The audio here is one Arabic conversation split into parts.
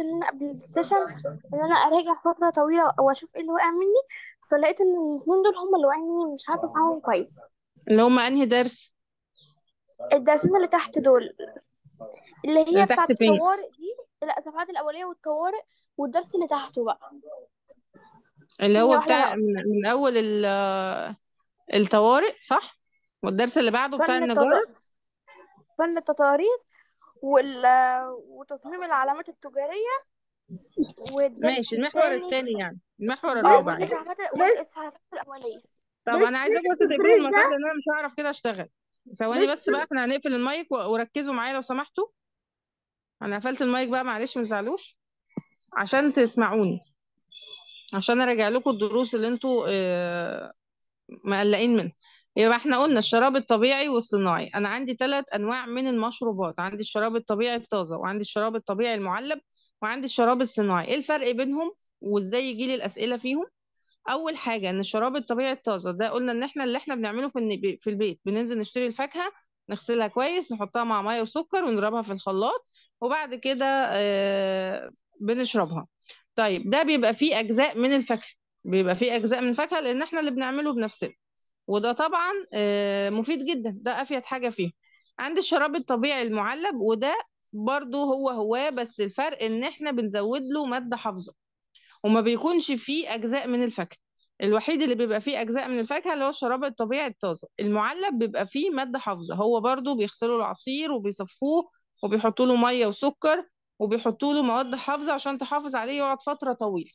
إن أنا قبل السيشن إن أنا أراجع فترة طويلة وأشوف إيه اللي وقع مني فلقيت إن الاثنين دول هم اللي واقعين مني مش عارفة أفهمهم كويس. اللي هما أنهي درس؟ الدرسين اللي تحت دول اللي اللي هي تحت بتاعت فين؟ الطوارئ دي لا الصفحات الأولية والطوارئ والدرس اللي تحته بقى. اللي ثانية هو واحدة بتاع من, من أول ال- الطوارئ صح؟ والدرس اللي بعده بتاع فن النجارة. فن التضاريس وال... وتصميم العلامات التجارية والدرس ماشي المحور التاني يعني المحور الرابع يعني. والاسعافات والإسعافات الأولية. طب أنا عايزاكم بس تقفلوا المسار لأن أنا مش هعرف كده أشتغل. ثواني بس بقى إحنا هنقفل المايك و- وركزوا معايا لو سمحتوا. أنا قفلت المايك بقى معلش ما تزعلوش. عشان تسمعوني. عشان أراجع لكم الدروس اللي أنتوا آه، مقلقين منها. يبقى إحنا قلنا الشراب الطبيعي والصناعي. أنا عندي ثلاث أنواع من المشروبات. عندي الشراب الطبيعي الطازة وعندي الشراب الطبيعي المعلب وعندي الشراب الصناعي. إيه الفرق بينهم؟ وإزاي يجي لي الأسئلة فيهم؟ أول حاجة إن الشراب الطبيعي الطازة ده قلنا إن إحنا اللي إحنا بنعمله في في البيت. بننزل نشتري الفاكهة نغسلها كويس نحطها مع مية وسكر ونضربها في الخلاط وبعد كده آه، بنشربها. طيب ده بيبقى فيه أجزاء من الفاكهة. بيبقى فيه أجزاء من الفاكهة لأن إحنا اللي بنعمله بنفسنا. وده طبعا آه، مفيد جدا ده أفيد حاجة فيه. عندي الشراب الطبيعي المعلب وده برضو هو هو بس الفرق إن إحنا بنزود له مادة حافظة وما بيكونش فيه أجزاء من الفاكهة. الوحيد اللي بيبقى فيه أجزاء من الفاكهة اللي هو الشراب الطبيعي الطازة. المعلب بيبقى فيه مادة حافظة. هو برضو بيغسلوا العصير وبيصفوه وبيحطوا له مية وسكر وبيحطوا له مواد حافظة عشان تحافظ عليه يقعد فترة طويلة.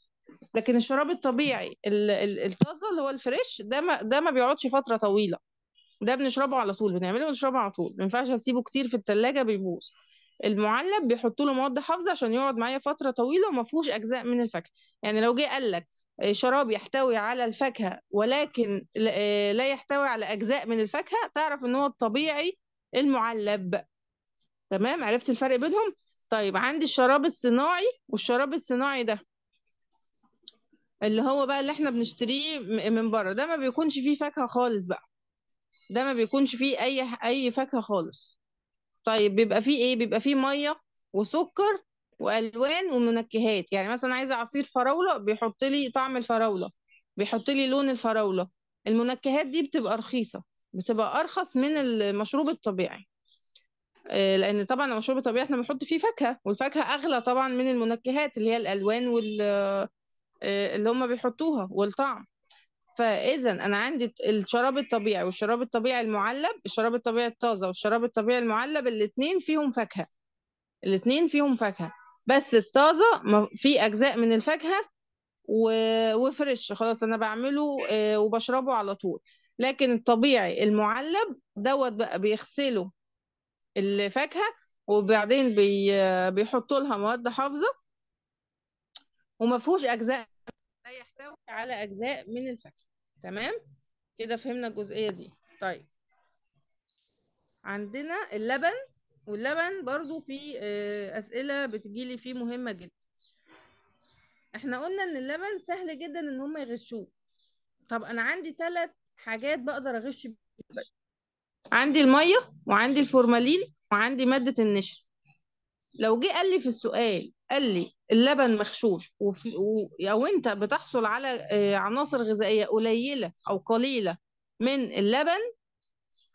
لكن الشراب الطبيعي ال- ال- الطازة اللي هو الفريش ده ما ده ما بيقعدش فترة طويلة. ده بنشربه على طول بنعمله ونشربه على طول. ما ينفعش اسيبه كتير في التلاجة بيبوظ. المعلب بيحطوا له مواد حافظة عشان يقعد معايا فترة طويلة وما فيهوش أجزاء من الفاكهة. يعني لو جه قال لك آه، شراب يحتوي على الفاكهة ولكن آه، لا يحتوي على أجزاء من الفاكهة تعرف إن هو الطبيعي المعلب. تمام؟ عرفت الفرق بينهم؟ طيب عندي الشراب الصناعي والشراب الصناعي ده اللي هو بقى اللي إحنا بنشتريه من بره. ده ما بيكونش فيه فاكهة خالص بقى. ده ما بيكونش فيه أي أي فاكهة خالص. طيب بيبقى فيه إيه؟ بيبقى فيه مية وسكر وألوان ومنكهات. يعني مثلا عايزة عصير فراولة بيحط لي طعم الفراولة. بيحط لي لون الفراولة. المنكهات دي بتبقى رخيصة. بتبقى أرخص من المشروب الطبيعي. آه، لأن طبعا المشروب الطبيعي إحنا بنحط فيه فاكهة والفاكهة أغلى طبعا من المنكهات اللي هي الألوان وال اللي هم بيحطوها والطعم. فاذا أنا عندي الشراب الطبيعي والشراب الطبيعي المعلب الشراب الطبيعي الطازة والشراب الطبيعي المعلب الاثنين فيهم فاكهة. الاثنين فيهم فاكهة. بس الطازة فيه أجزاء من الفاكهة وفريش. خلاص أنا بعمله آه، وبشربه على طول. لكن الطبيعي المعلب دوت بقى بيغسلوا الفاكهة وبعدين بي بيحطوا لها مواد حافظة وما فيهوش أجزاء لا يحتوي على أجزاء من الفاكهة. تمام؟ كده فهمنا الجزئية دي. طيب. عندنا اللبن واللبن برضو في آه، أسئلة بتجيلي فيه مهمة جدا. إحنا قلنا إن اللبن سهل جدا إن هم يغشوه. طب أنا عندي ثلاث حاجات بقدر أغش اللبن عندي المية وعندي الفورمالين وعندي مادة النشا. لو جه قال لي في السؤال قال لي اللبن مغشوش. وفي و... أو أنت بتحصل على آه، عناصر غذائية قليلة أو قليلة من اللبن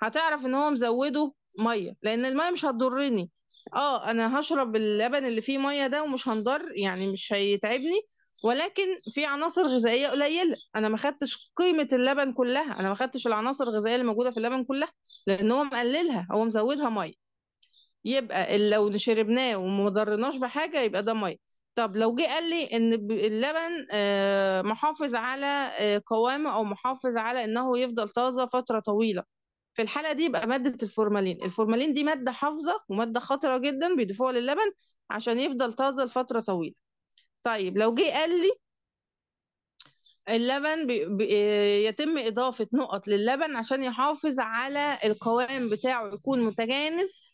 هتعرف إن هو مزوده مية. لأن المية مش هتضرني. آه أنا هشرب اللبن اللي فيه مية ده ومش هنضر يعني مش هيتعبني. ولكن في عناصر غذائية قليلة. أنا ما خدتش قيمة اللبن كلها. أنا ما خدتش العناصر الغذائية اللي موجودة في اللبن كلها لأن هو مقللها. هو مزودها مية. يبقى لو شربناه وما ضرناش بحاجة يبقى ده مية. طب لو جه قال لي إن اللبن آه، محافظ على آه، قوامه أو محافظ على إنه يفضل طازة فترة طويلة. في الحالة دي يبقى مادة الفورمالين. الفورمالين دي مادة حافظة ومادة خطرة جدا بيضيفوها للبن عشان يفضل طازة لفترة طويلة. طيب لو جه قال لي اللبن بي بي يتم إضافة نقط للبن عشان يحافظ على القوام بتاعه يكون متجانس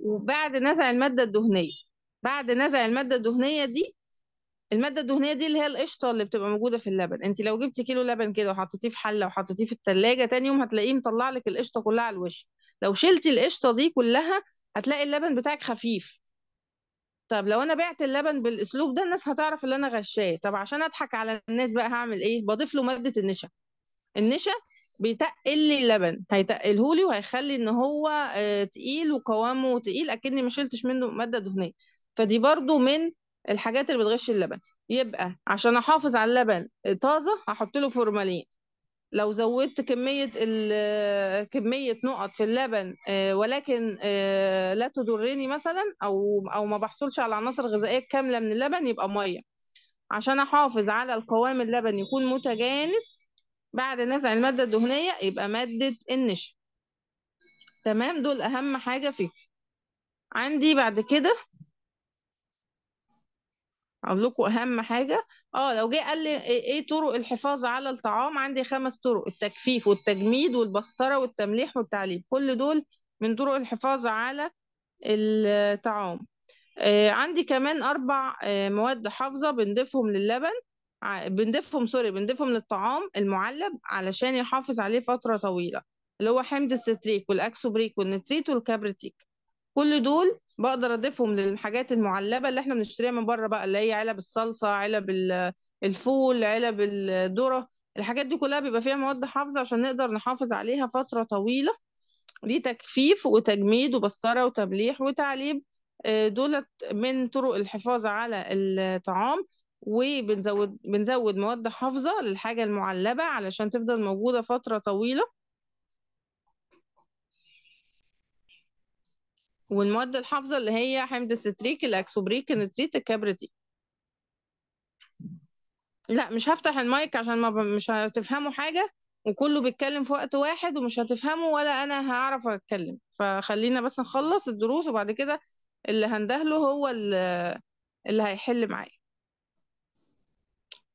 وبعد نزع المادة الدهنية. بعد نزع المادة الدهنية دي المادة الدهنية دي اللي هي القشطة اللي بتبقى موجودة في اللبن. انت لو جبتي كيلو لبن كده وحطيتيه في حلة وحطيتيه في التلاجة تاني يوم هتلاقيه مطلع لك القشطة كلها على الوش. لو شلتي القشطة دي كلها هتلاقي اللبن بتاعك خفيف. طب لو أنا بعت اللبن بالأسلوب ده الناس هتعرف ان أنا غشاه. طب عشان أضحك على الناس بقى هعمل إيه؟ بضيف له مادة النشا. النشا بيتقل لي اللبن هيتقله لي وهيخلي إن هو آه، تقيل وقوامه تقيل أكني ما شلتش منه مادة دهنية. فدي برضو من الحاجات اللي بتغش اللبن. يبقى عشان أحافظ على اللبن طازة هحط له فورمالين. لو زودت كمية ال- كمية نقط في اللبن آه، ولكن آه، لا تضرني مثلا أو أو ما بحصلش على العناصر الغذائية الكاملة من اللبن يبقى مية. عشان أحافظ على القوام اللبن يكون متجانس بعد نزع المادة الدهنية يبقى مادة النشا. تمام؟ دول أهم حاجة فيه عندي بعد كده أقول لكم أهم حاجة. آه لو جه قال لي إيه إيه طرق الحفاظ على الطعام عندي خمس طرق التجفيف والتجميد والبسطرة والتمليح والتعليب. كل دول من طرق الحفاظ على الطعام. آه عندي كمان أربع آه مواد حافظة بنضيفهم للبن. بنضيفهم sorry بنضيفهم للطعام المعلب علشان يحافظ عليه فترة طويلة اللي هو حمض الستريك والاكسوبريك والنتريت والكبريتيك كل دول بقدر اضيفهم للحاجات المعلبة اللي إحنا بنشتريها من بره بقى اللي هي علب الصلصة علب ال- الفول علب الذرة. الحاجات دي كلها بيبقى فيها مواد حافظة عشان نقدر نحافظ عليها فترة طويلة. دي تجفيف وتجميد وبسطره وتمليح وتعليب. آه، دولت من طرق الحفاظ على الطعام وبنزود بنزود مواد حافظة للحاجة المعلبة علشان تفضل موجودة فترة طويلة. والمواد الحافظة اللي هي حمض الستريك الأكسوبريك النتريت الكبريتيك لا مش هفتح المايك عشان ما ب... مش هتفهموا حاجة وكله بيتكلم في وقت واحد ومش هتفهموا ولا أنا هعرف أتكلم. فخلينا بس نخلص الدروس وبعد كده اللي هندهله هو اللي, اللي هيحل معايا.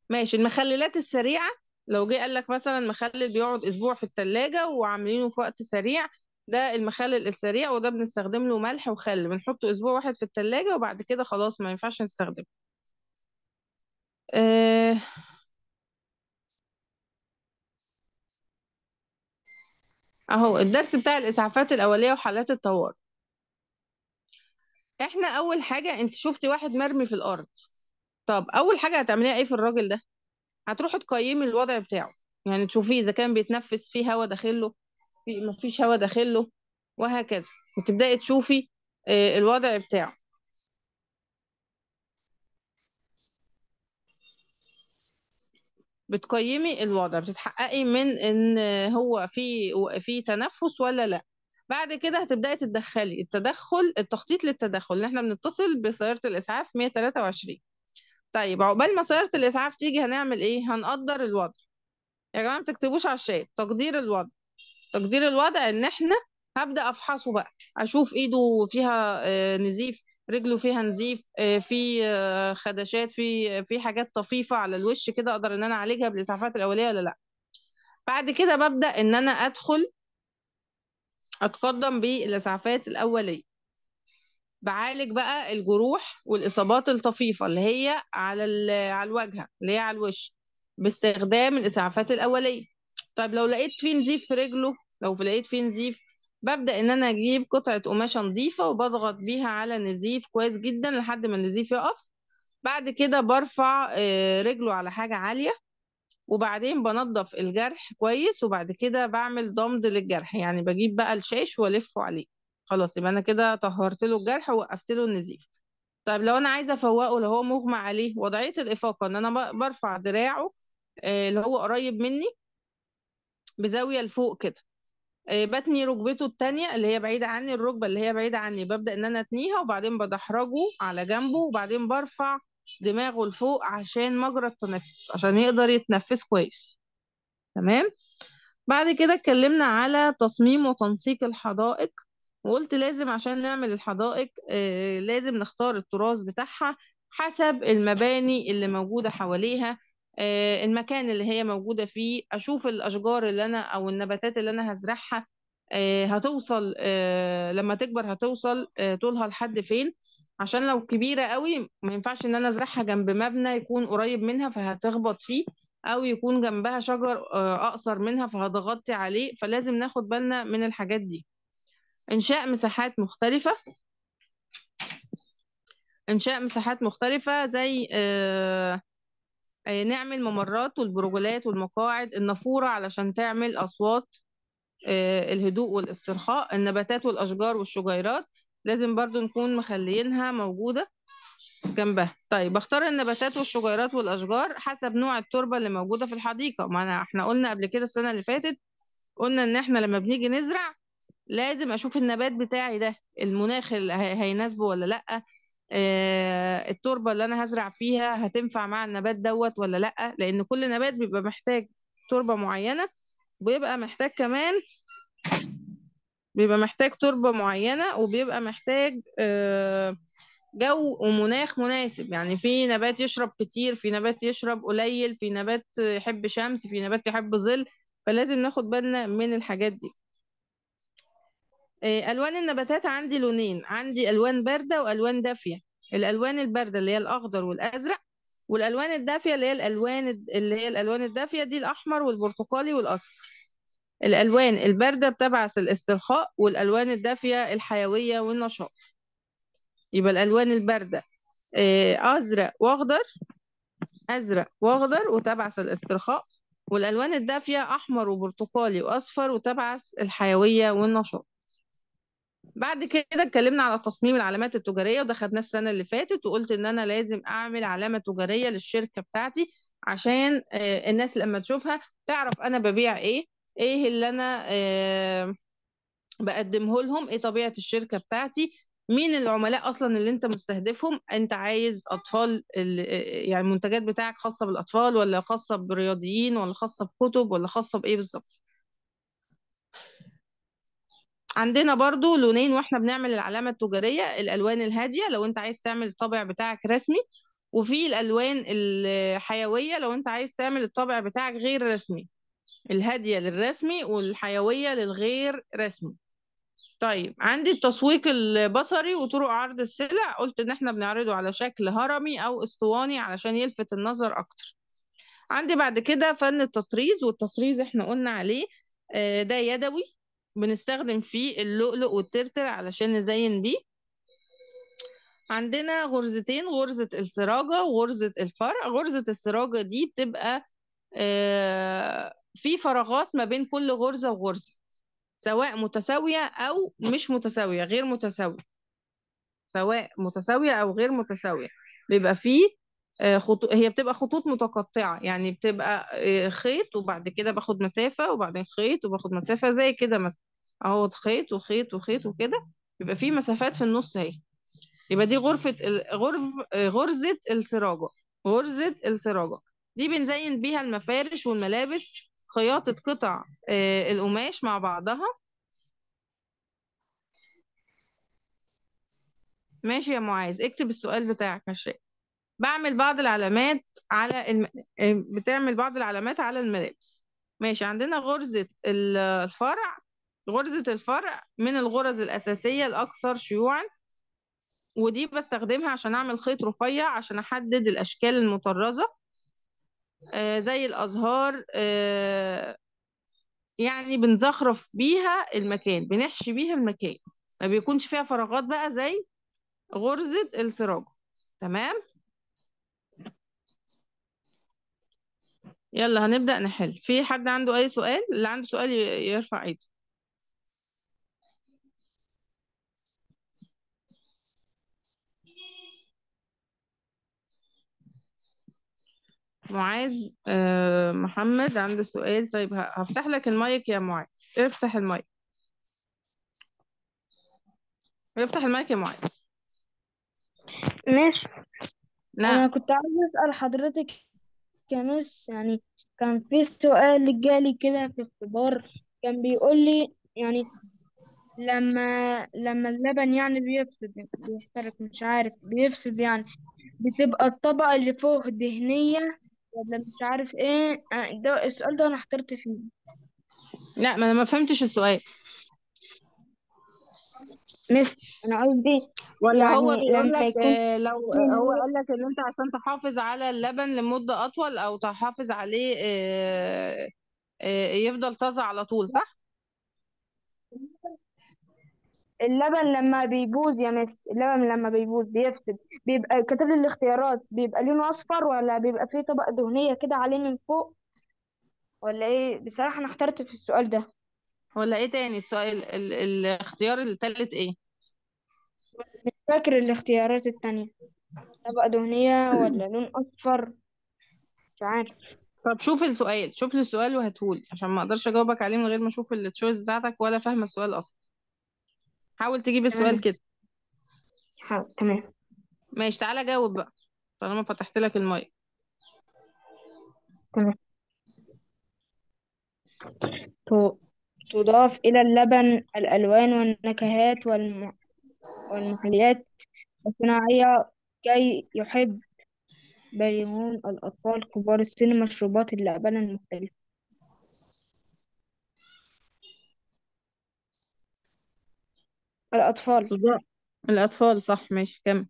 ماشي. المخللات السريعة لو جه قال لك مثلا مخلل بيقعد أسبوع في التلاجة وعاملينه في وقت سريع ده المخلل السريع وده بنستخدم له ملح وخل بنحطه أسبوع واحد في التلاجة وبعد كده خلاص ما ينفعش نستخدمه. آه أهو الدرس بتاع الإسعافات الأولية وحالات الطوارئ. إحنا أول حاجة أنت شفتي واحد مرمي في الأرض. طب أول حاجة هتعمليها إيه في الراجل ده؟ هتروحي تقيمي الوضع بتاعه. يعني تشوفيه إذا كان بيتنفس فيه هواء داخله. في مفيش هواء داخله وهكذا. وتبداي تشوفي آه، الوضع بتاعه. بتقيمي الوضع. بتتحققي من إن هو في في تنفس ولا لأ. بعد كده هتبدأي تتدخلي. التدخل التخطيط للتدخل. اللي إحنا بنتصل بسيارة الإسعاف 123 طيب عقبال ما سيارة الإسعاف تيجي هنعمل إيه؟ هنقدر الوضع. يا جماعة ما تكتبوش على الشات. تقدير الوضع. تقدير الوضع ان إحنا هبدأ افحصه بقى أشوف ايده فيها آه، نزيف رجله فيها نزيف آه، في آه، خدشات في في حاجات طفيفة على الوش كده أقدر ان أنا اعالجها بالإسعافات الأولية ولا لأ. بعد كده ببدأ ان أنا ادخل اتقدم بالإسعافات الأولية. بعالج بقى الجروح والإصابات الطفيفة اللي هي على على الواجهه اللي هي على الوش باستخدام الإسعافات الأولية. طيب لو لقيت فيه نزيف في رجله لو لقيت فيه نزيف ببدأ إن أنا أجيب قطعة قماشة نظيفة وبضغط بيها على النزيف كويس جدا لحد ما النزيف يقف. بعد كده برفع آه، رجله على حاجة عالية وبعدين بنضف الجرح كويس وبعد كده بعمل ضمد للجرح. يعني بجيب بقى الشاش والفه عليه. خلاص يبقى أنا كده طهرت له الجرح ووقفت له النزيف. طيب لو أنا عايزة أفوقه لو هو مغمى عليه وضعية الإفاقة إن أنا برفع دراعه آه، اللي هو قريب مني بزاوية لفوق كده. آه، بتني ركبته التانية اللي هي بعيدة عني الركبة اللي هي بعيدة عني ببدأ إن أنا أتنيها وبعدين بدحرجه على جنبه وبعدين برفع دماغه لفوق عشان مجرى التنفس عشان يقدر يتنفس كويس. تمام؟ بعد كده اتكلمنا على تصميم وتنسيق الحدائق وقلت لازم عشان نعمل الحدائق آه، لازم نختار التراث بتاعها حسب المباني اللي موجودة حواليها المكان اللي هي موجودة فيه أشوف الأشجار اللي أنا أو النباتات اللي أنا هزرعها آه، هتوصل آه، لما تكبر هتوصل آه، طولها لحد فين. عشان لو كبيرة قوي ما ينفعش إن أنا أزرعها جنب مبنى يكون قريب منها فهتخبط فيه أو يكون جنبها شجر آه، أقصر منها فهتغطي عليه. فلازم ناخد بالنا من الحاجات دي. إنشاء مساحات مختلفة. إنشاء مساحات مختلفة زي آه، آه، نعمل ممرات والبروجولات والمقاعد النافورة علشان تعمل أصوات آه، الهدوء والاسترخاء النباتات والأشجار والشجيرات. لازم برضو نكون مخليينها موجودة جنبها. طيب اختار النباتات والشجيرات والأشجار حسب نوع التربة اللي موجودة في الحديقة. ما أنا إحنا قلنا قبل كده السنة اللي فاتت قلنا إن إحنا لما بنيجي نزرع لازم أشوف النبات بتاعي ده المناخ هيناسبه ولا لأ. آه، التربة اللي أنا هزرع فيها هتنفع مع النبات دوت ولا لأ؟ لأن كل نبات بيبقى محتاج تربة معينة ويبقى محتاج كمان بيبقى محتاج تربة معينة وبيبقى محتاج آه، جو ومناخ مناسب. يعني في نبات يشرب كتير في نبات يشرب قليل في نبات يحب شمس في نبات يحب ظل فلازم ناخد بالنا من الحاجات دي. آه، ألوان النباتات عندي لونين عندي ألوان باردة وألوان دافية. الألوان الباردة اللي هي الأخضر والأزرق والألوان الدافية اللي هي الألوان اللي هي الألوان الدافية دي الأحمر والبرتقالي والأصفر. الألوان الباردة بتبعث الاسترخاء والألوان الدافية الحيوية والنشاط. يبقى الألوان الباردة آه، أزرق وأخضر أزرق وأخضر وتبعث الاسترخاء والألوان الدافية أحمر وبرتقالي وأصفر وتبعث الحيوية والنشاط. بعد كده اتكلمنا على تصميم العلامات التجارية وده خدناه السنة اللي فاتت وقلت إن أنا لازم أعمل علامة تجارية للشركة بتاعتي عشان آه، الناس لما تشوفها تعرف أنا ببيع إيه إيه اللي أنا آه، بقدمه لهم إيه طبيعة الشركة بتاعتي مين العملاء أصلا اللي أنت مستهدفهم أنت عايز أطفال ال- يعني المنتجات بتاعك خاصة بالأطفال ولا خاصة برياضيين ولا خاصة بكتب ولا خاصة بإيه بالظبط؟ عندنا برضو لونين وإحنا بنعمل العلامة التجارية الألوان الهادية لو أنت عايز تعمل الطابع بتاعك رسمي وفي الألوان الحيوية لو أنت عايز تعمل الطابع بتاعك غير رسمي الهادية للرسمي والحيوية للغير رسمي. طيب عندي التسويق البصري وطرق عرض السلع. قلت إن إحنا بنعرضه على شكل هرمي أو أسطواني علشان يلفت النظر أكتر. عندي بعد كده فن التطريز والتطريز إحنا قلنا عليه آه، ده يدوي. بنستخدم فيه اللؤلؤ والترتر علشان نزين بيه. عندنا غرزتين غرزة السراجة وغرزة الفرع. غرزة السراجة دي بتبقى آه، في فراغات ما بين كل غرزة وغرزة سواء متساوية أو مش متساوية غير متساوية. سواء متساوية أو غير متساوية. بيبقى فيه آه، خطوط هي بتبقى خطوط متقطعة. يعني بتبقى آه، خيط وبعد كده باخد مسافة وبعدين خيط وباخد مسافة زي كده مثلا. اهو خيط وخيط وخيط وكده. بيبقى فيه مسافات في النص أهي. يبقى دي غرفة ال- غرف غرزة السراجة. غرزة السراجة. دي بنزين بيها المفارش والملابس خياطة قطع آه، القماش مع بعضها. ماشي يا معاذ اكتب السؤال بتاعك هشام بعمل بعض العلامات على الم... آه، بتعمل بعض العلامات على الملابس. ماشي عندنا غرزة ال- الفرع غرزة الفرع من الغرز الأساسية الأكثر شيوعا ودي بستخدمها عشان أعمل خيط رفيع عشان أحدد الأشكال المطرزة آه، زي الأزهار آه، يعني بنزخرف بيها المكان بنحشي بيها المكان. ما بيكونش فيها فراغات بقى زي غرزة السراج تمام؟ يلا هنبدأ نحل. في حد عنده أي سؤال؟ اللي عنده سؤال يرفع إيده. معاذ آه محمد عنده سؤال. طيب هفتح لك المايك يا معاذ. افتح المايك. افتح المايك يا معاذ. ماشي. نعم. أنا كنت عايز أسأل حضرتك يا مس يعني كان في سؤال جالي كده في اختبار كان بيقول لي يعني لما لما اللبن يعني بيفسد بيحترق مش عارف بيفسد يعني بتبقى الطبقة اللي فوق دهنية ولا مش عارف إيه؟ آه، ده السؤال ده أنا احترت فيه. لا ما أنا ما فهمتش السؤال. مس أنا قصدي ولا هو يعني بيقول لما لك يكون آه لو هو قال لك إن أنت عشان تحافظ على اللبن لمدة أطول أو تحافظ عليه آه آه يفضل طازة على طول صح؟ اللبن لما بيبوظ يا مس اللبن لما بيبوظ بيفسد بيبقى كاتب لي الاختيارات بيبقى لونه أصفر ولا بيبقى فيه طبقة دهنية كده عليه من فوق؟ ولا إيه؟ بصراحة أنا احترت في السؤال ده. ولا إيه تاني؟ السؤال ال... الاختيار التالت إيه؟ مش فاكر الاختيارات التانية. طبقة دهنية ولا لون أصفر؟ مش عارف. طب شوف السؤال شوف لي السؤال وهاتهولي عشان ما أقدرش أجاوبك عليه من غير ما أشوف التشويس بتاعتك ولا فاهمة السؤال أصلا. حاول تجيب السؤال كده. حاضر تمام. ماشي تعالى جاوب بقى طالما فتحت لك المايك. تمام. تضاف إلى اللبن الألوان والنكهات والم... والمحليات الصناعية كي يحب بالغون الأطفال كبار السن مشروبات اللبن المختلفة. الأطفال. تضاء الأطفال صح ماشي كمل.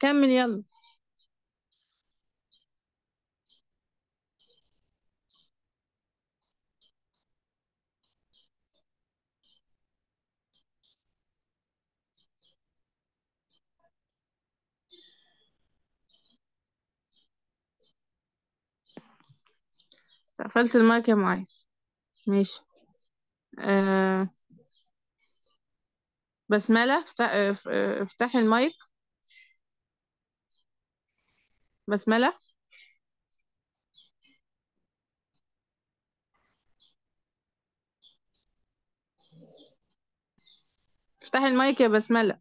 كمل يلا. قفلت المايك يا معاذ. ماشي. آه بسملة افتح... اف- افتحي المايك. بسملة. افتحي المايك يا بسملة.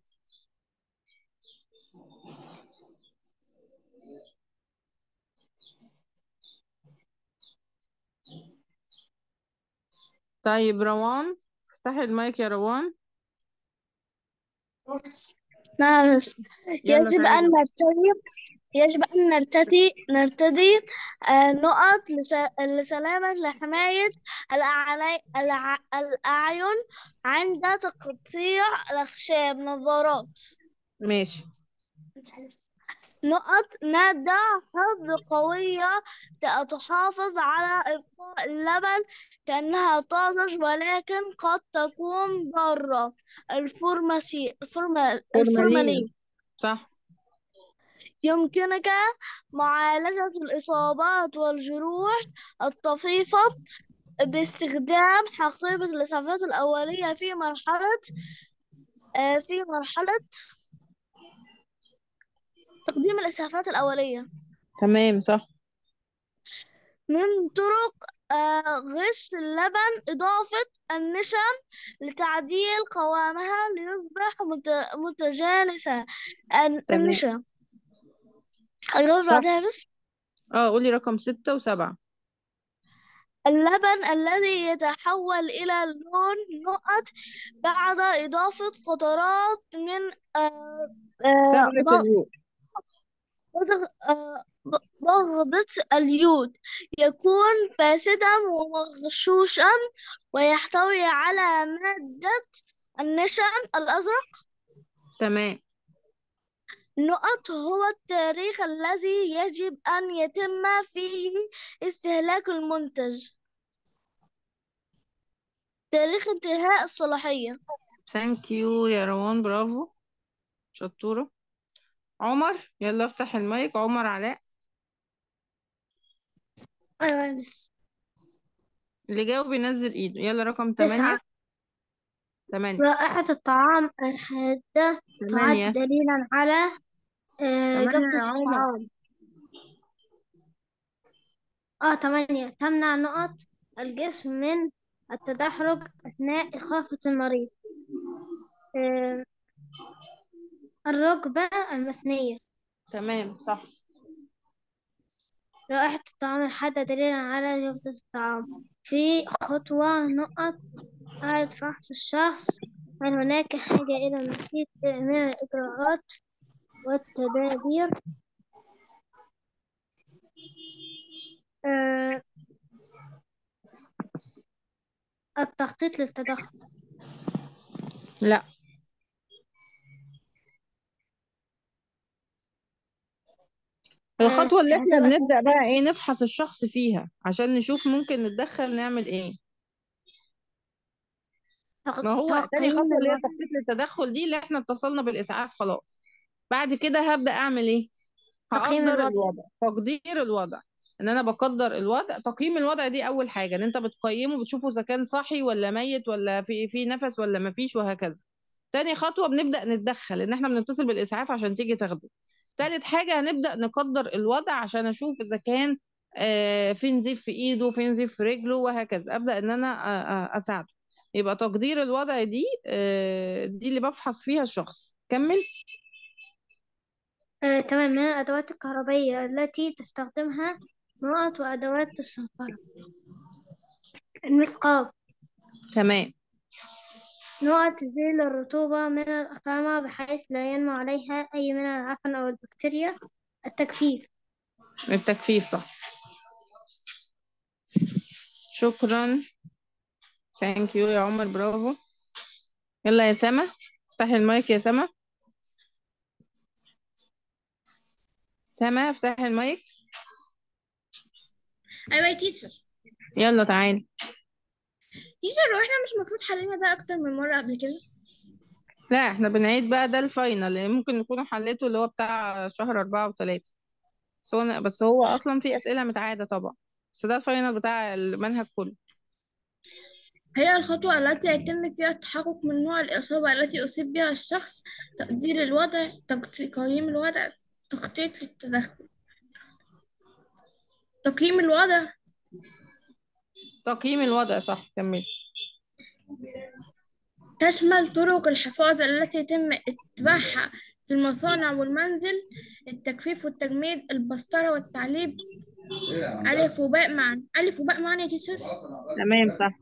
طيب روان افتحي المايك يا روان نعم يجب أن نرتدي يجب أن نرتدي نرتدي آه، نقط لس- لسلامة لحماية الأعين عند تقطيع الأخشاب نظارات. ماشي. نقط مادة حفظ قوية تحافظ على إبقاء اللبن كأنها طازج ولكن قد تكون ضارة. الفورماسي الفورما- فورمالين. الفورمالين. صح. يمكنك معالجة الإصابات والجروح الطفيفة باستخدام حقيبة الإسعافات الأولية في مرحلة آه، في مرحلة تقديم الإسعافات الأولية. تمام صح. من طرق آه، غش اللبن إضافة النشا لتعديل قوامها ليصبح مت- متجانسا الن- تمام. النشا صح. بعدها بس؟ آه قولي رقم ستة وسبعة. اللبن الذي يتحول إلى اللون نقط بعد إضافة قطرات من آه، آه، اليود ضغ- آه، اليود. يكون فاسدا ومغشوشا ويحتوي على مادة النشا الأزرق. تمام. نقط هو التاريخ الذي يجب أن يتم فيه استهلاك المنتج. تاريخ انتهاء الصلاحية. thank you يا روان برافو. شطورة. عمر يلا افتح المايك. عمر علاء. أيوة بس اللي جاوب ينزل إيده. يلا رقم تمانية تسعة. تمانية. رائحة الطعام الحادة. تعد تمانية دليلا على آه، تمانية جودة يا عمر الطعام آه تمانية. تمنع نقط الجسم من التدحرج أثناء إخافة المريض. آه، الركبة المثنية. تمام صح. رائحة الطعام الحادة دليلا على جودة الطعام. في خطوة نقط إعادة فحص الشخص. هل هناك حاجة إلى مزيد من الإجراءات؟ والتدابير. آه، التخطيط للتدخل. لا. الخطوة اللي إحنا بنبدأ بقى إيه نفحص الشخص فيها عشان نشوف ممكن نتدخل نعمل إيه. ما هو تاني خطوة اللي هي تخطيط للتدخل دي اللي إحنا اتصلنا بالإسعاف خلاص. بعد كده هبدأ أعمل إيه؟ تقييم هقدر الوضع. الوضع تقدير الوضع. إن أنا بقدر الوضع تقييم الوضع دي أول حاجة. إن أنت بتقيمه بتشوفه إذا كان صحي ولا ميت ولا في في نفس ولا ما فيش وهكذا. تاني خطوة بنبدأ نتدخل إن إحنا بنتصل بالإسعاف عشان تيجي تاخده. تالت حاجة هنبدأ نقدر الوضع عشان أشوف إذا كان آه، في نزيف في إيده في نزيف في رجله وهكذا. أبدأ إن أنا آه، آه، أساعده. يبقى تقدير الوضع دي دي اللي بفحص فيها الشخص. كمل. آه، تمام. من الأدوات الكهربائية التي تستخدمها نقط وأدوات الصنفرة المثقاب تمام. نقط تزيل الرطوبة من الأطعمة بحيث لا ينمو عليها أي من العفن أو البكتيريا. التجفيف التجفيف صح. شكرا. Thank you يا عمر برافو. يلا يا سما افتحي المايك يا سما. سما افتحي المايك. أيوه يا teacher يلا تعالي. teacher هو إحنا مش المفروض حلينا ده أكتر من مرة قبل كده؟ لا إحنا بنعيد بقى ده ال final اللي ممكن نكونوا حليته اللي هو بتاع شهر أربعة وثلاثة بس هو بس هو أصلا في أسئلة متعادة طبعا. بس ده الفاينل بتاع المنهج كله. هي الخطوة التي يتم فيها التحقق من نوع الإصابة التي أصيب بها الشخص تقدير الوضع تقييم الوضع. تخطيط للتدخل. تقييم الوضع. تقييم الوضع صح كمل. تشمل طرق الحفاظ التي يتم اتباعها في المصانع والمنزل التجفيف والتجميد البسطرة والتعليب. ألف وباء معا ألف وباء معا يا تيتشر تمام صح.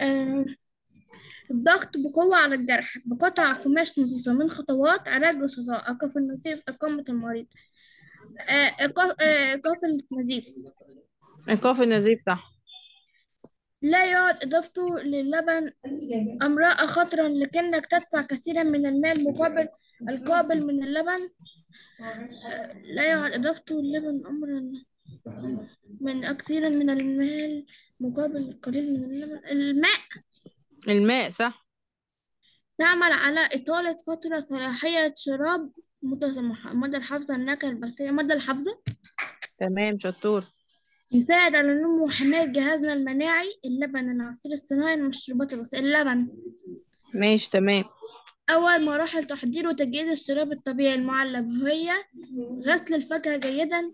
آه، الضغط بقوة على الجرح بقطع قماش نظيفة من خطوات علاج بسيطة إيقاف النزيف إقامة المريض. آه، إيقاف آه، النزيف إيقاف النزيف صح. لا يعد إضافته للبن أمراء خطرا لكنك تدفع كثيرا من المال مقابل القابل من اللبن. آه، لا يعد إضافته للبن أمرا من كثيرا من المال مقابل القليل من اللبن. الماء. الماء صح؟ تعمل على إطالة فترة صلاحية شراب مدة مدى الحفظ النكهة البكتيريا مدى الحفظ. تمام شطور. يساعد على نمو وحماية جهازنا المناعي اللبن العصير الصناعي المشروبات الغازية اللبن. ماشي تمام. أول مراحل تحضير وتجهيز الشراب الطبيعي المعلب هي غسل الفاكهة جيدا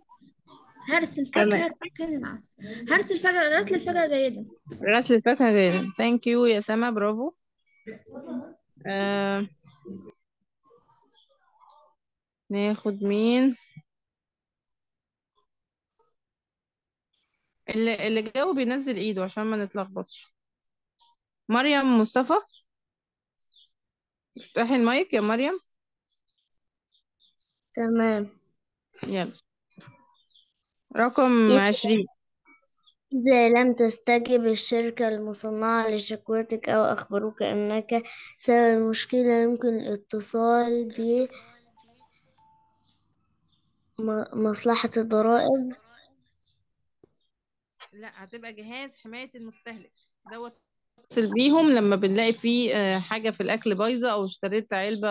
هرس الفاكهة تسخين العسل هرس الفاكهة غسل الفاكهة جيدا غسل الفاكهة جيدا thank you يا سما برافو. آه. ناخد مين؟ اللي اللي جاوب ينزل ايده عشان ما نتلخبطش. مريم مصطفى؟ افتحي المايك يا مريم؟ تمام. يلا. رقم عشرين. إذا لم تستجب الشركة المصنعة لشكوتك أو أخبروك أنك سبب المشكلة يمكن الاتصال بمصلحة الضرائب. لا هتبقى جهاز حماية المستهلك. دوت نتصل بيهم لما بنلاقي فيه آه، حاجة في الأكل بايظة أو اشتريت علبة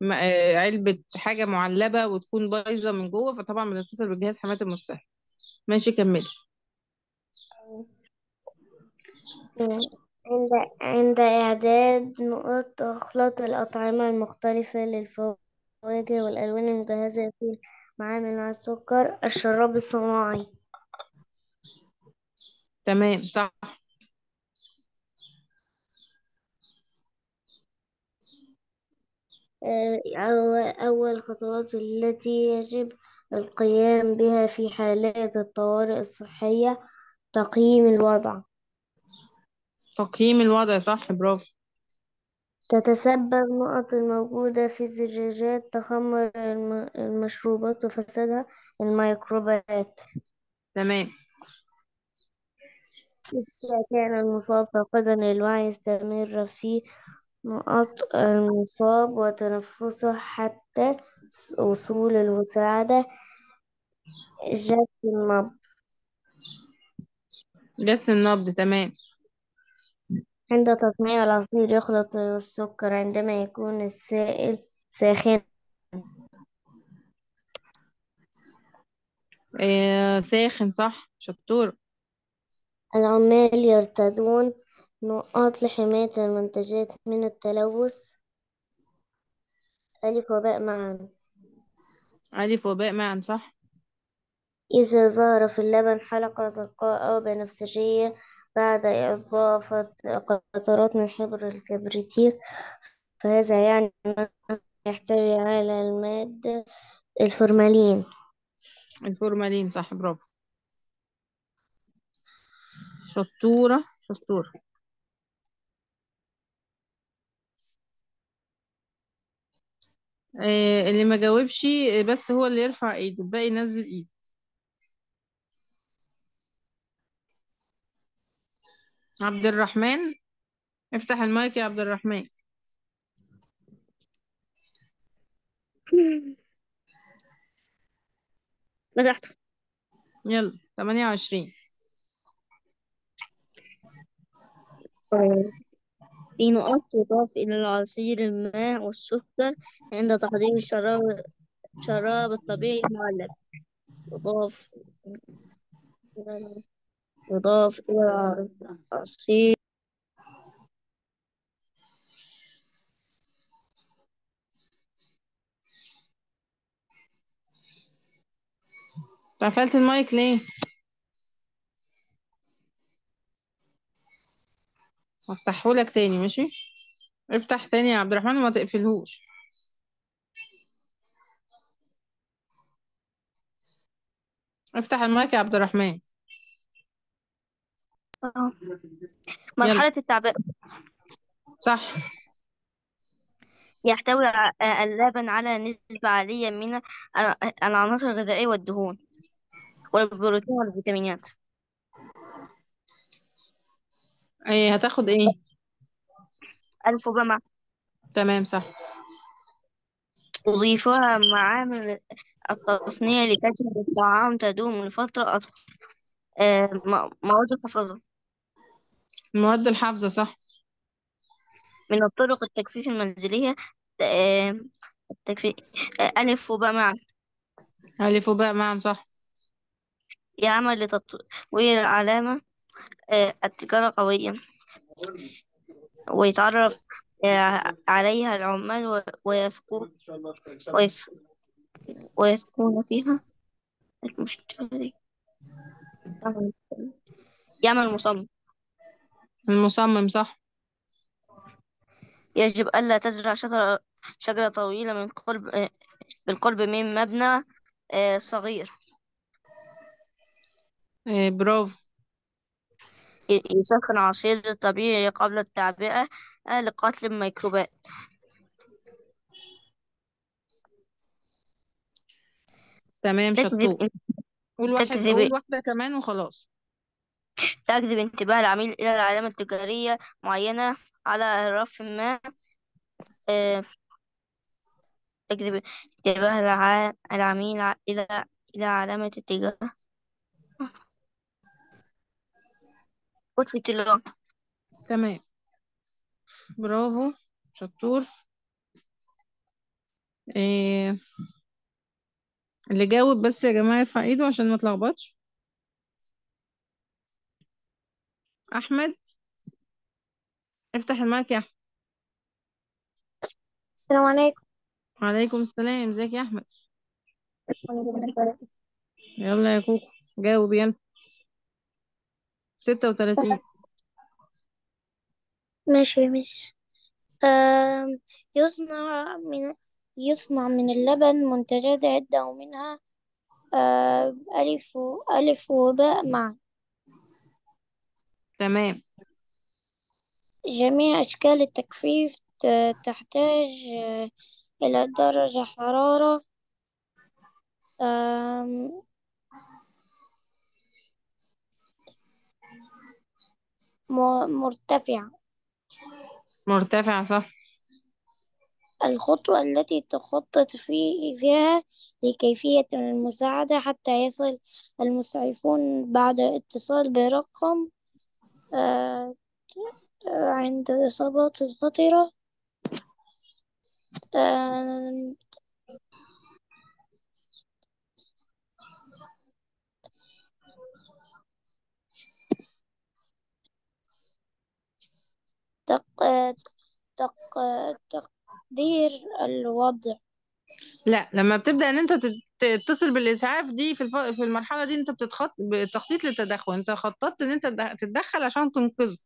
م- آه، علبة حاجة معلبة وتكون بايظة من جوه فطبعا بنتصل بجهاز حماية المستهلك ماشي كملي. عند عند إعداد نقط أخلاط الأطعمة المختلفة للفواكه والألوان المجهزة في معامل مع السكر الشراب الصناعي. تمام صح. أو- أول الخطوات التي يجب القيام بها في حالات الطوارئ الصحية تقييم الوضع. تقييم الوضع صح برافو. تتسبب النقط الموجودة في الزجاجات تخمر الم- المشروبات وفسادها الميكروبات. تمام. إذا كان المصاب فاقدا للوعي يستمر في نقط المصاب وتنفسه حتى وصول المساعدة. جس النبض. جس النبض تمام. عند تصنيع العصير يخلط السكر عندما يكون السائل ساخنا آه ساخن صح. شطور. العمال يرتدون نقاط لحماية المنتجات من التلوث. ألف وباء معا. ألف وباء معا صح؟ إذا ظهر في اللبن حلقة زرقاء أو بنفسجية بعد إضافة قطرات من حبر الكبريتيك فهذا يعني أنه يحتوي على المادة الفورمالين. الفورمالين صح برافو. شطورة شطورة. آه اللي ما جاوبش بس هو اللي يرفع ايده الباقي ينزل ايده. عبد الرحمن افتح المايك يا عبد الرحمن. فتحته يلا 28 في نقاط تضاف إلى العصير الماء والسكر عند تحضير الشراب الشراب الطبيعي المعلب. يضاف يضاف إلى العصير. قفلت المايك ليه؟ هفتحه لك تاني ماشي؟ افتح تاني يا عبد الرحمن وما تقفلهوش. افتح المايك يا عبد الرحمن. مرحلة التعبئة صح. يحتوي اللبن على نسبة عالية من ال- العناصر الغذائية والدهون والبروتين والفيتامينات. إيه هتاخد إيه؟ ألف وبمع تمام صح. أضيفها معامل التصنيع لتجعل الطعام تدوم لفترة أطول آه، م- مواد الحفاظة المواد الحافظة صح. من الطرق التجفيف المنزلية آه، التجفيف آه، ألف وباء معا. ألف وباء معا صح. يعمل لتطوير العلامة التجارة قويا ويتعرف آه، عليها العمال و- ويسكون ويس- ويسكون فيها. المشتري يعمل مصمم. المصمم صح. يجب ألا تزرع شجرة شجرة طويلة من قرب آه، بالقرب من مبنى آه، صغير. برافو. يسخن عصير طبيعي قبل التعبئة آه، لقتل الميكروبات. تمام شطور. قول واحد تجذب قول واحدة كمان وخلاص. تجذب انتباه العميل إلى العلامة التجارية معينة على رف ما آه، تجذب انتباه الع- العميل إلى إلى علامة التجارة. تمام. برافو. شطور. إيه اللي جاوب بس يا جماعة يرفع ايده عشان ما تلخبطش. أحمد. افتح المايك يا أحمد. السلام عليكم. وعليكم السلام. ازيك يا أحمد؟ يلا يا كوكو. جاوب يلا. ستة وتلاتين. ماشي يا مس آم، يصنع من يصنع من اللبن منتجات عدة ومنها آم، ألف و- ألف وباء معا. تمام. جميع أشكال التجفيف ت- تحتاج آه، إلى درجة حرارة آم، مرتفعة. مرتفع صح. الخطوة التي تخطط في فيها لكيفية المساعدة حتى يصل المسعفون بعد الاتصال برقم آه، عند الإصابات الخطرة تق... تق... تقدير الوضع. لا لما بتبدأ إن أنت تت- تتصل بالإسعاف دي في الف... في المرحلة دي أنت بتتخط بتخطيط للتدخل. أنت خططت إن أنت تد- تتدخل عشان تنقذه.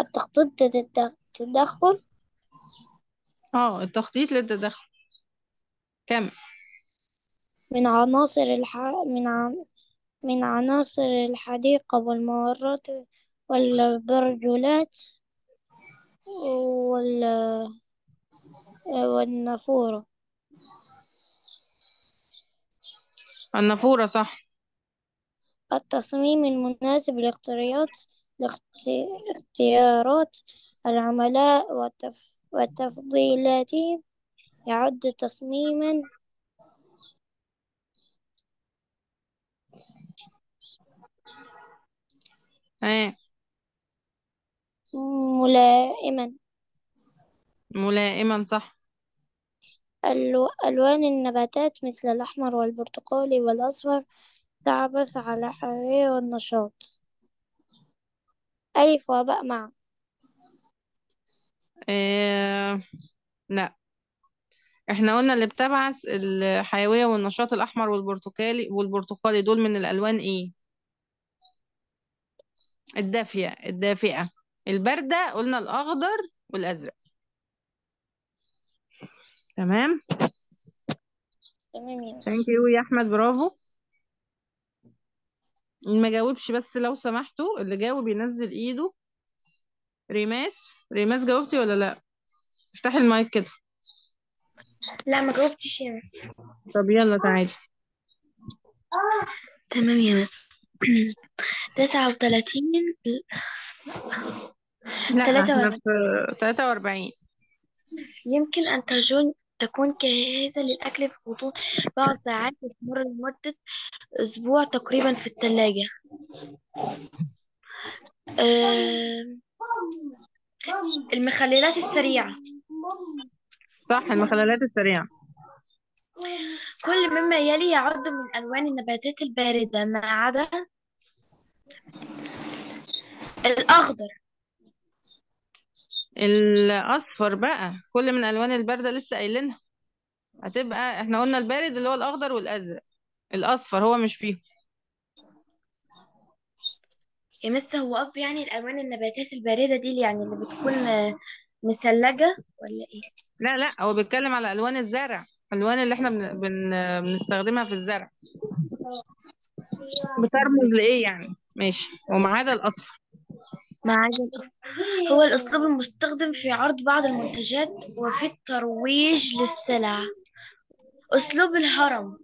التخطيط للت- التدخل آه التخطيط للتدخل. كم من عناصر الح... من عن... من عناصر الحديقة والممرات والبرجولات وال... والنافورة. النافورة صح. التصميم المناسب لاختيارات لاخت- اختيارات العملاء وتف... وتفضيلاتهم يعد تصميما إيه ملائما. ملائما صح. ألوان النباتات مثل الأحمر والبرتقالي والأصفر تعبث على الحيوية والنشاط. ألف وباء معا. إيه... لا. إحنا قلنا اللي بتبعث الحيوية والنشاط الأحمر والبرتقالي والبرتقالي دول من الألوان إيه؟ الدافية الدافئة. الباردة قلنا الأخضر والأزرق. تمام؟ تمام يا thank you يا أحمد برافو. ما جاوبش بس لو سمحتوا اللي جاوب ينزل إيده. ريماس ريماس جاوبتي ولا لأ؟ افتحي المايك كده. لا ما جاوبتش يا Miss طب يلا تعالي. تمام يا Miss تسعة وتلاتين لا تلاتة إحنا وأربعين. في 43 يمكن أن ترجون تكون جاهزة للأكل في غضون بعض ساعات وتمر لمدة أسبوع تقريبا في الثلاجة آم، المخللات السريعة. صح المخللات السريعة. كل مما يلي يعد من ألوان النباتات الباردة ما عدا الأخضر. الأصفر بقى كل من ألوان الباردة لسه قايلينها. هتبقى إحنا قلنا البارد اللي هو الأخضر والأزرق. الأصفر هو مش فيهم. يا مس هو قصدي يعني الألوان النباتات الباردة دي اللي يعني اللي بتكون مثلجة ولا إيه؟ لا لا هو بيتكلم على ألوان الزرع. الألوان اللي إحنا بن... بن... بنستخدمها في الزرع. بترمز لإيه يعني؟ ماشي. وما عدا الأصفر ما عدا الأصفر هو الأسلوب المستخدم في عرض بعض المنتجات وفي الترويج للسلع. أسلوب الهرم.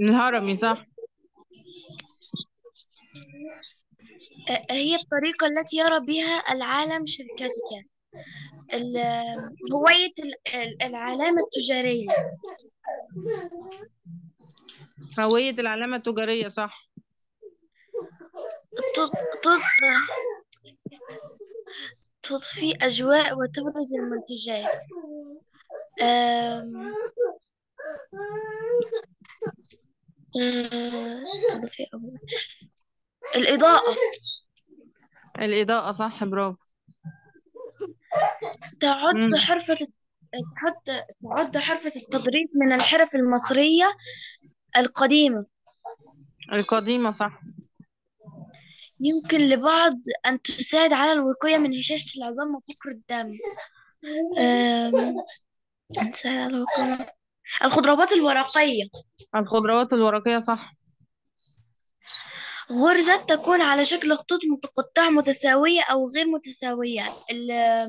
الهرمي صح. هي الطريقة التي يرى بها العالم شركتك هوية ال- ال- العلامة التجارية. هوية العلامة التجارية صح. تض- تض- تضفي أجواء وتبرز المنتجات. آه، تضفي. الإضاءة. الإضاءة صح برافو. تعد مم. حرفة تعد حرفة التضريب من الحرف المصرية القديمة. القديمة صح. يمكن لبعض أن تساعد على الوقاية من هشاشة العظام وفقر الدم. تساعد على الوقاية. الخضروات الورقية. الخضروات الورقية صح. غرزة تكون على شكل خطوط متقطعة متساوية أو غير متساوية. ال-